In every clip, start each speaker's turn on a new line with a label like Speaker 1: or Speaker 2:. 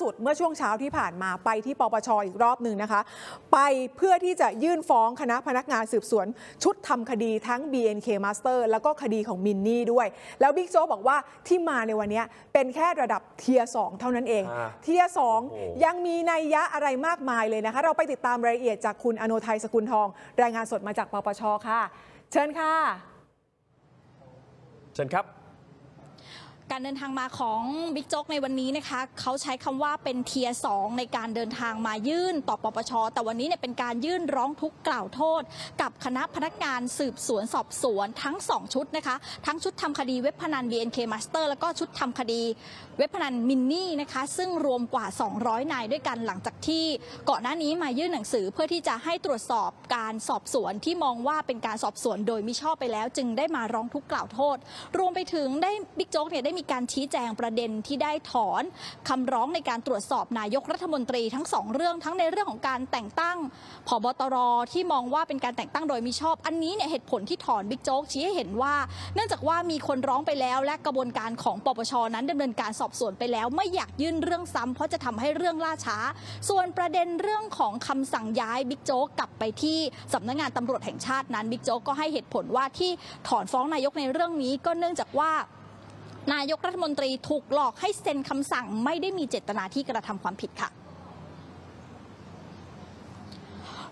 Speaker 1: สุดเมื่อช่วงเช้าที่ผ่านมาไปที่ปปชอีกรอบหนึ่งนะคะ ไปเพื่อที่จะยื่นฟ้องคณะพนักงานสืบสวน ชุดทำคดีทั้ง BNK Master แล้วก็คดีของมินนี่ด้วย แล้วบิ๊กโจ๊กบอกว่าที่มาในวันนี้เป็นแค่ระดับเทียสองเท่านั้นเอง
Speaker 2: อ่า
Speaker 1: เทียสอง
Speaker 2: โอ้โห
Speaker 1: ยังมีนัยยะอะไรมากมายเลยนะคะ เราไปติดตามรายละเอียดจากคุณอโนไทยสกุลทอง รายงานสดมาจากปปชค่ะ เชิญค่ะ
Speaker 2: เชิญครับ
Speaker 3: การเดินทางมาของบิ๊กโจ๊กในวันนี้นะคะเขาใช้คำว่าเป็นเทียสองในการเดินทางมายื่นต่อปปช แต่วันนี้เนี่ยเป็นการยื่นร้องทุกข์กล่าวโทษ กับคณะพนักงานสืบสวนสอบสวนทั้ง 2 ชุดนะคะ ทั้งชุดทำคดีเว็บพนัน BNK Master แล้วก็ชุดทำคดีเว็บพนันมินนี่นะคะซึ่งรวมกว่า 200 นายด้วยกันหลังจากที่ก่อนหน้านี้มายื่นหนังสือเพื่อที่จะให้ตรวจสอบการสอบสวนที่มองว่าเป็นการสอบสวนโดยมิชอบไปแล้ว จึงได้มาร้องทุกข์กล่าวโทษ รวมไปถึงได้บิ๊กโจ๊กเนี่ยได้มีการชี้แจงประเด็นที่ได้ถอนคำร้องในการตรวจสอบนายกรัฐมนตรีทั้งสองเรื่องทั้งในเรื่องของการแต่งตั้งผบตรที่มองว่าเป็นการแต่งตั้งโดยมิชอบ อันนี้เนี่ยเหตุผลที่ถอนบิ๊กโจ๊กชี้ให้เห็นว่า เนื่องจากว่ามีคนร้องไปแล้ว และกระบวนการของปปชนั้นดำเนินการสอบสวนไปแล้ว ไม่อยากยื่นเรื่องซ้ำเพราะจะทำให้เรื่องล่าช้า ส่วนประเด็นเรื่องของคำสั่งย้ายบิ๊กโจ๊กกลับไปที่สำนักงานตำรวจแห่งชาตินั้นบิ๊กโจ๊กก็ให้เหตุผลว่าที่ถอนฟ้องนายกในเรื่องนี้ก็เนื่องจากว่า นายกรัฐมนตรีถูกหลอกให้เซ็นคำสั่งไม่ได้มีเจตนาที่กระทำความผิดค่ะ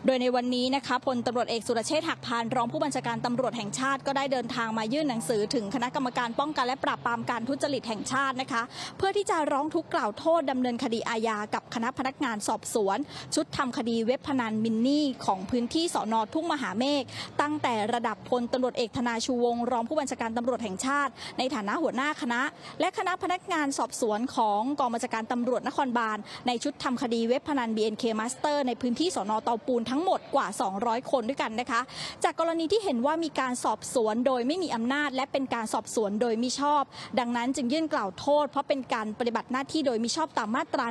Speaker 3: โดยในวันนี้นะคะพลตำรวจเอกสุรเชษฐ์หักพานรองผู้บัญชาการตำรวจแห่งชาติก็ได้เดินทางมายื่นหนังสือถึงคณะกรรมการป้องกันและปราบปรามการทุจริตแห่งชาตินะคะ เพื่อที่จะร้องทุกข์กล่าวโทษดำเนินคดีอาญากับคณะพนักงานสอบสวน ชุดทำคดีเว็บพนันมินนี่ของพื้นที่สอนอทุ่งมหาเมฆตั้งแต่ระดับพลตำรวจเอกธนาชูวงศ์รองผู้บัญชาการตำรวจแห่งชาติ ในฐานะหัวหน้าคณะ และคณะพนักงานสอบสวนของกองบัญชาการตำรวจนครบาลในชุดทำคดีเว็บพนัน BNK Master ในพื้นที่สอนอเตาปูนทั้งหมดกว่า 200 คนด้วยกันนะคะ จากกรณีที่เห็นว่ามีการสอบสวนโดยไม่มีอำนาจ และเป็นการสอบสวนโดยมิชอบ ดังนั้นจึงยื่นกล่าวโทษ เพราะเป็นการปฏิบัติหน้าที่โดยมิชอบตามมาตรา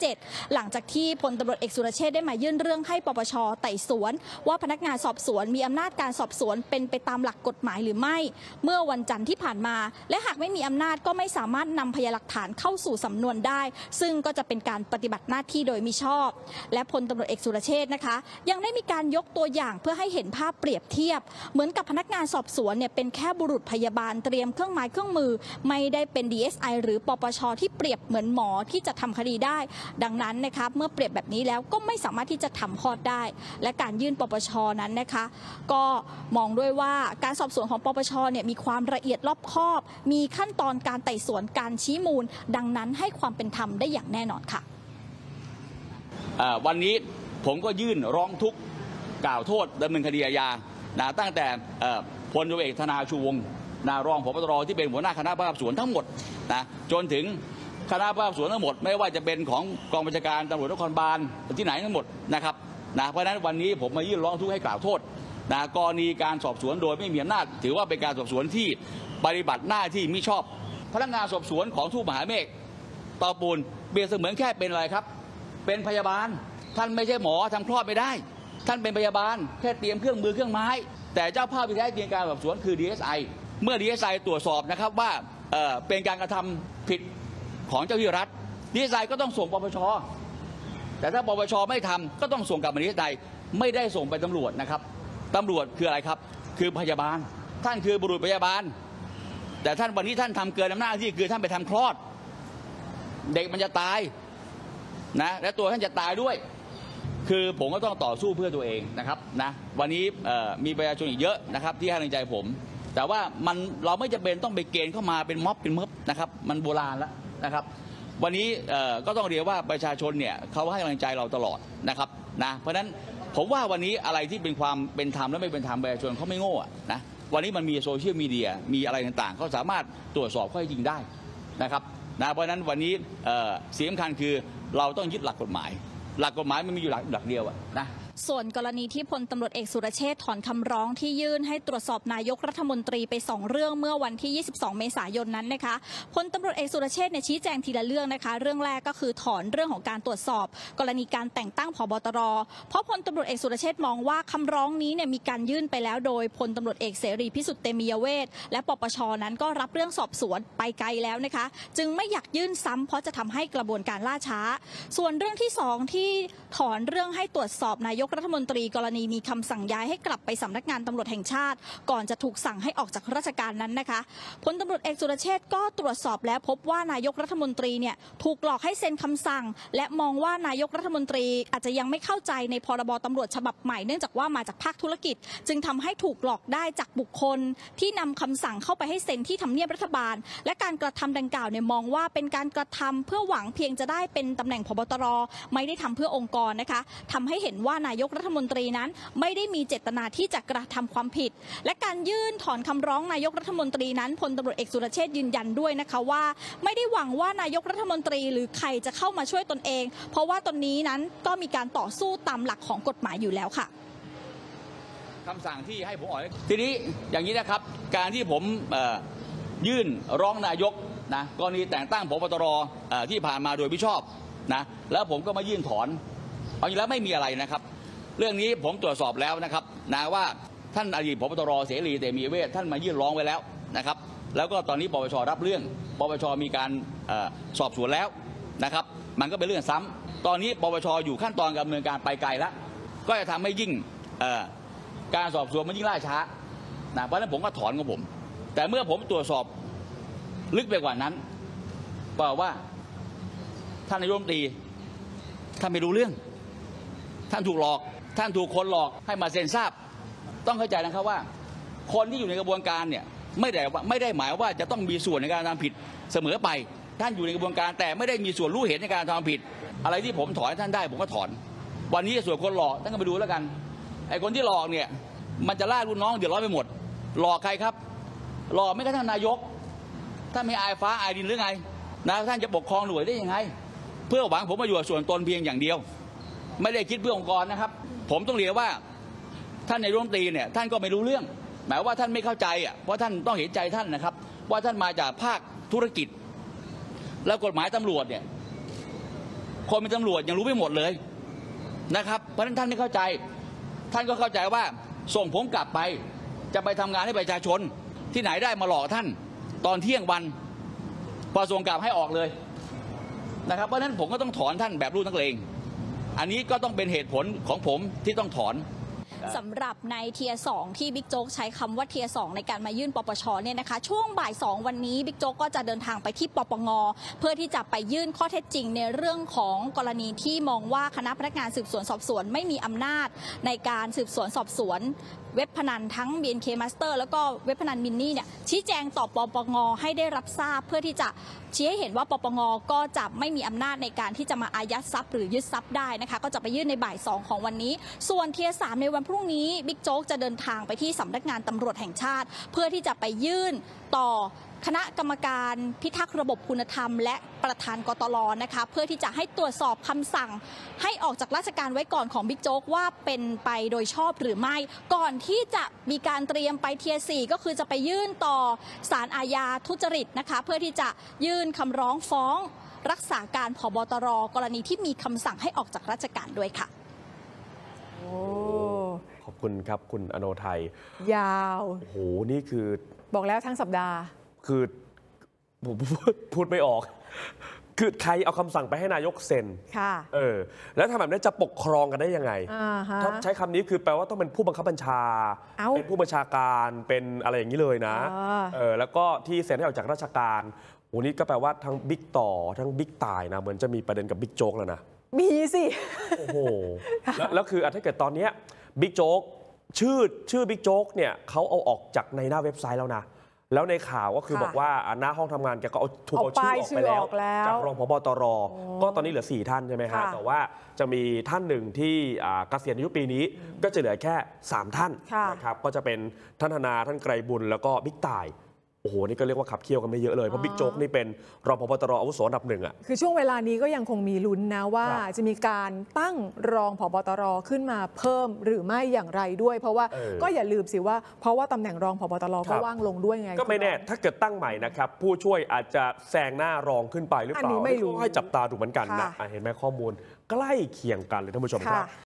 Speaker 3: 157 หลังจากที่พลตำรวจเอกสุรเชษได้มายื่นเรื่องให้ปปชไต่สวน ว่าพนักงานสอบสวนมีอำนาจการสอบสวนเป็นไปตามหลักกฎหมายหรือไม่ เมื่อวันจันทร์ที่ผ่านมา และหากไม่มีอำนาจก็ไม่สามารถนำพยานหลักฐานเข้าสู่สำนวนได้ ซึ่งก็จะเป็นการปฏิบัติหน้าที่โดยมิชอบ และพลตำรวจเอกสุรเชษนะคะยังได้มีการยกตัวอย่างเพื่อให้เห็นภาพเปรียบเทียบ เหมือนกับพนักงานสอบสวนเนี่ยเป็นแค่บุรุษพยาบาลเตรียมเครื่องไม้เครื่องมือ ไม่ได้เป็น DSI หรือปปชที่เปรียบเหมือนหมอที่จะทำคดีได้ ดังนั้นนะคะเมื่อเปรียบแบบนี้แล้วก็ไม่สามารถที่จะทำคลอดได้ และการยื่นปปชนั้นนะคะ ก็มองด้วยว่าการสอบสวนของปปชเนี่ยมีความละเอียดรอบคอบ มีขั้นตอนการไต่สวนการชี้มูล ดังนั้นให้ความเป็นธรรมได้อย่างแน่นอนค่ะ
Speaker 4: วันนี้ ผมก็ยื่นร้องทุกข์กล่าวโทษดำเนินคดีอาญานะตั้งแต่เอ่อพลตำรวจเอกธนาชูวงศ์นะรองผบตรที่เป็นหัวหน้าคณะภาพสวนทั้งหมดนะจนถึงคณะภาพสวนทั้งหมด ไม่ว่าจะเป็นของกองบัญชาการตำรวจนครบาลที่ไหนทั้งหมดนะครับนะเพราะฉะนั้นวันนี้ผมมายื่นร้องทุกข์ให้กล่าวโทษนะกรณีการสอบสวนโดยไม่มีอำนาจ ถือว่าเป็นการสอบสวนที่ปฏิบัติหน้าที่มิชอบ พนักงานสอบสวนของทูตมหาเมฆต่อปูนเปรียบเสมือนแค่เป็นอะไรครับ เป็นพยาบาล ท่านไม่ใช่หมอทำคลอดไม่ได้ ท่านเป็นพยาบาลแค่เตรียมเครื่องมือเครื่องไม้ แต่เจ้าภาพที่แท้จริงการสอบสวนคือ DSI เมื่อ DSI ตรวจสอบนะครับว่าเเป็นการกระทำผิดของเจ้าหน้าที่รัฐ DSI ก็ต้องส่งปปชแต่ถ้าปปชไม่ทำก็ต้องส่งกลับมา DSI ไม่ได้ส่งไปตำรวจนะครับตำรวจคืออะไรครับ คือพยาบาล ท่านคือบุรุษพยาบาล แต่ท่านวันนี้ท่านทำเกินอำนาจที่คือท่านไปทำคลอด เด็กมันจะตายนะและตัวท่านจะตายด้วย คือผมก็ต้องต่อสู้เพื่อตัวเองนะครับนะวันนี้มีประชาชนอีกเยอะนะครับที่ให้กำลังใจผม แต่ว่ามันเราไม่จำเป็นต้องไปเกณฑ์เข้ามาเป็นม็อบเป็นม็อบนะครับมันโบราณแล้วนะครับ วันนี้ก็ต้องเรียกว่าประชาชนเนี่ยเขาให้กำลังใจเราตลอดนะครับนะเพราะฉะนั้นผมว่าวันนี้อะไรที่เป็นความเป็นธรรมและไม่เป็นธรรมประชาชนเขาไม่โง่นะวันนี้มันมีโซเชียลมีเดียมีอะไรต่างๆเขาสามารถตรวจสอบข้อเท็จจริงได้นะครับนะเพราะฉะนั้นวันนี้เสิ่งสำคัญคือเราต้องยึดหลักกฎหมาย หลักกฎหมายมันมีอยู่หลักหลักเดียวอะนะ
Speaker 3: ส่วนกรณีที่พลตำรวจเอกสุรเชษฐ์ถอนคำร้องที่ยื่นให้ตรวจสอบนายกรัฐมนตรีไปสองเรื่องเมื่อวันที่ 22 เมษายนนั้นนะคะพลตำรวจเอกสุรเชษฐ์เนี่ยชี้แจงทีละเรื่องนะคะ เรื่องแรกก็คือถอนเรื่องของการตรวจสอบ กรณีการแต่งตั้งผบตร เพราะพลตำรวจเอกสุรเชษฐ์มองว่าคำร้องนี้เนี่ยมีการยื่นไปแล้วโดยพลตำรวจเอกเสรีพิสุทธิ์เตมียเวทและปปชนั้นก็รับเรื่องสอบสวนไปไกลแล้วนะคะ จึงไม่อยากยื่นซ้ำเพราะจะทำให้กระบวนการล่าช้า ส่วนเรื่องที่สองที่ถอนเรื่องให้ตรวจสอบนายกรัฐมนตรีกรณีมีคำสั่งย้ายให้กลับไปสำนักงานตำรวจแห่งชาติ ก่อนจะถูกสั่งให้ออกจากราชการนั้นนะคะพลตำรวจเอกสุรเชษฐ์ก็ตรวจสอบแล้วพบว่านายกรัฐมนตรีเนี่ยถูกหลอกให้เซ็นคำสั่ง และมองว่านายกรัฐมนตรีอาจจะยังไม่เข้าใจในพรบตำรวจฉบับใหม่เนื่องจากว่ามาจากภาคธุรกิจ จึงทำให้ถูกหลอกได้จากบุคคล ที่นำคำสั่งเข้าไปให้เซ็นที่ทำเนียบรัฐบาล และการกระทำดังกล่าวเนี่ยมองว่าเป็นการกระทำเพื่อหวังเพียงจะได้เป็นตำแหน่งพบตร ไม่ได้ทำเพื่อองค์กรนะคะทำให้เห็นว่านายกรัฐมนตรีนั้น ไม่ได้มีเจตนาที่จะกระทำความผิด และการยื่นถอนคำร้องนายกรัฐมนตรีนั้นพลตำรวจเอกสุรเชษฐ์ยืนยันด้วยนะคะว่า ไม่ได้หวังว่านายกรัฐมนตรีหรือใครจะเข้ามาช่วยตนเอง เพราะว่าตอนนี้นั้นก็มีการต่อสู้ตามหลักของกฎหมายอยู่แล้วค่ะ
Speaker 4: คำสั่งที่ให้ผมออกทีนี้อย่างนี้นะครับ การที่ผมเอ่อยื่นร้องนายกนะกรณีแต่งตั้งพบตรเอ่อที่ผ่านมาโดยไม่ชอบนะแล้วผมก็มายื่นถอนเอาจริงแล้วไม่มีอะไรนะครับ เรื่องนี้ผมตรวจสอบแล้วนะครับนะว่าท่านอดีตพบตรเสรีเตมีเวทท่านมายื่นร้องไว้แล้วนะครับ แล้วก็ตอนนี้ปปชรับเรื่องปปชมีการอสอบสวนแล้วนะครับ มันก็เป็นเรื่องซ้ำตอนนี้ปปชอยู่ขั้นตอนการดำเนินการไปไกลแล้วก็จะทำให้ยิ่งการสอบสวนมันยิ่งล่าช้านะเพราะฉะนั้นผมก็ถอนของผม แต่เมื่อผมตรวจสอบลึกไปกว่านั้นบอกว่าท่านนายกรัฐมนตรีท่านไม่รู้เรื่อง ท่านถูกหลอก ท่านถูกคนหลอกให้มาเซ็นทราบ ต้องเข้าใจนะครับว่า คนที่อยู่ในกระบวนการเนี่ยไม่ได้ว่าไม่ได้หมายว่าจะต้องมีส่วนในการทำผิดเสมอไป ท่านอยู่ในกระบวนการแต่ไม่ได้มีส่วนรู้เห็นในการทำผิด อะไรที่ผมถอนให้ท่านได้ผมก็ถอน วันนี้ส่วนคนหลอกท่านก็ไปดูแล้วกันไอ้คนที่หลอกเนี่ยมันจะล่ารุ่นน้องเดือดร้อนไปหมด หลอกใครครับ หลอกไม่กระทั่งนายกท่านไม่อายฟ้าอายดินหรือไงนะท่านจะปกครองหน่วยได้ยังไง เพื่อหวังผลประโยชน์ส่วนตนเพียงอย่างเดียว ไม่ได้คิดเพื่อองค์กรนะครับ ผมต้องเรียนว่าท่านในายรัฐมนตรีเนี่ยท่านก็ไม่รู้เรื่อง หมายว่าท่านไม่เข้าใจอะเพราะท่านต้องเห็นใจท่านนะครับ ว่าท่านมาจากภาคธุรกิจ แล้วกฎหมายตำรวจเนี่ยคนเป็นตำรวจยังรู้ไม่หมดเลยนะครับ เพราะฉะนั้นท่านไม่เข้าใจ ท่านก็เข้าใจว่าส่งผมกลับไป จะไปทำงานให้ประชาชนที่ไหนได้มาหลอกท่าน ตอนเที่ยงวันพอส่งกลับให้ออกเลยนะครับเพราะฉะนั้นผมก็ต้องถอนท่านแบบรูปนักเลง อันนี้ก็ต้องเป็นเหตุผลของผมที่ต้องถอน
Speaker 3: สำหรับใน tier สองที่บิ๊กโจ๊กใช้คำว่า tier สองในการมายื่นปปชเนี่ยนะคะ ช่วงบ่ายสองวันนี้บิ๊กโจ๊กก็จะเดินทางไปที่ปปงเพื่อที่จะไปยื่นข้อเท็จจริงในเรื่องของกรณีที่มองว่าคณะพนักงานสืบสวนสอบสวนไม่มีอำนาจในการสืบสวนสอบสวน เว็บพนันทั้ง BNK Master แล้วก็เว็บพนันมินนี่เนี่ยชี้แจงต่อปปงให้ได้รับทราบเพื่อที่จะชี้ให้เห็นว่าปปงก็จะไม่มีอำนาจในการที่จะมาอายัดทรัพย์หรือยึดทรัพย์ได้นะคะ ก็จะไปยื่นในบ่ายสองของวันนี้ ส่วนเทียสามในวันพรุ่งนี้บิ๊กโจ๊กจะเดินทางไปที่สำนักงานตำรวจแห่งชาติ เพื่อที่จะไปยื่นต่อ คณะกรรมการพิทักษ์ระบบคุณธรรม และประธานกตลนะคะเพื่อที่จะให้ตรวจสอบคำสั่ง ให้ออกจากราชการไว้ก่อนของบิ๊กโจ๊กว่าเป็นไปโดยชอบหรือไม่ ก่อนที่จะมีการเตรียมไปเทียสี่ก็คือจะไปยื่นต่อศาลอาญาทุจริตนะคะเพื่อที่จะยื่นคำร้องฟ้องรักษาการผบตรกรณีที่มีคำสั่งให้ออกจากราชการด้วยค่ะ
Speaker 1: โอ้
Speaker 2: ขอบคุณครับคุณอโนไทย
Speaker 1: ยาว
Speaker 2: โอ้โห นี่คือ
Speaker 1: บอกแล้วทั้งสัปดาห์
Speaker 2: คือผมพูดพูดไม่ออก คือใครเอาคำสั่งไปให้นายกเซ็น
Speaker 1: ค่ะ
Speaker 2: เออ แล้วทำแบบนี้จะปกครองกันได้ยังไง
Speaker 1: อ่าฮะ
Speaker 2: ถ้าใช้คำนี้คือแปลว่าต้องเป็นผู้บังคับบัญชา
Speaker 1: เอ้า
Speaker 2: เป็นผู้บัญชาการเป็นอะไรอย่างนี้เลยนะ
Speaker 1: อ่า
Speaker 2: เออแล้วก็ที่เซ็นให้ออกจากราชการโอ้นี่ก็แปลว่าทั้งบิ๊กต่อทั้งบิ๊กต่ายนะเหมือนจะมีประเด็นกับบิ๊กโจ๊กแล้วนะ
Speaker 1: มีสิ
Speaker 2: โอ้โหแล้วแล้วคืออะถ้าเกิดตอนเนี้ยบิ๊กโจ๊กชื่อชื่อบิ๊กโจ๊กเนี่ยเขาเอาออกจากในหน้าเว็บไซต์แล้วนะ แล้วในข่าวก็คือ
Speaker 1: ค่ะ
Speaker 2: บอกว่าอะหน้าห้องทำงานแกก็เอาถูกเอา
Speaker 1: เอาป้าย
Speaker 2: ชื่อออกไปแล้ว
Speaker 1: ชื่อออกแล้ว
Speaker 2: จากรองผบตร ก็ตอนนี้เหลือ 4 ท่านใช่ไหมฮะ
Speaker 1: ค่ะ
Speaker 2: แต่ว่าจะมีท่านหนึ่งที่อ่าเกษียณอายุปีนี้ก็จะเหลือแค่ 3 ท่าน
Speaker 1: ค่ะ
Speaker 2: นะครับ ก็จะเป็นท่านธนาท่านไกรบุญแล้วก็บิ๊กต่าย โอ้โห นี่ก็เรียกว่าขับเคี่ยวกันไม่เยอะเลย เพราะบิ๊กโจ๊กนี่เป็นรองพบตรอาวุโสอันดับหนึ่งอะ
Speaker 1: คือช่วงเวลานี้ก็ยังคงมีลุ้นนะว่า
Speaker 2: ครับ
Speaker 1: จะมีการตั้งรองผบตรขึ้นมาเพิ่มหรือไม่อย่างไรด้วย เพราะว่า
Speaker 2: เออ
Speaker 1: ก็อย่าลืมสิว่าเพราะว่าตำแหน่งรองผบตร
Speaker 2: ค
Speaker 1: ก็
Speaker 2: รับ
Speaker 1: ว่างลงด้วยไง
Speaker 2: ก็ไม่แน่ถ้าเกิดตั้งใหม่นะครับ ผู้ช่วยอาจจะแซงหน้ารองขึ้นไปหรือเป
Speaker 1: อัน
Speaker 2: ล่า
Speaker 1: นี้ไม่รู้
Speaker 2: ก็ให้จับตาดูเหมือนกันนะ
Speaker 1: ค่ะ
Speaker 2: อะเห็นไหมข้อมูลใกล้เคียงกันเลยท่านผู้ชมครับ
Speaker 1: ค่ะ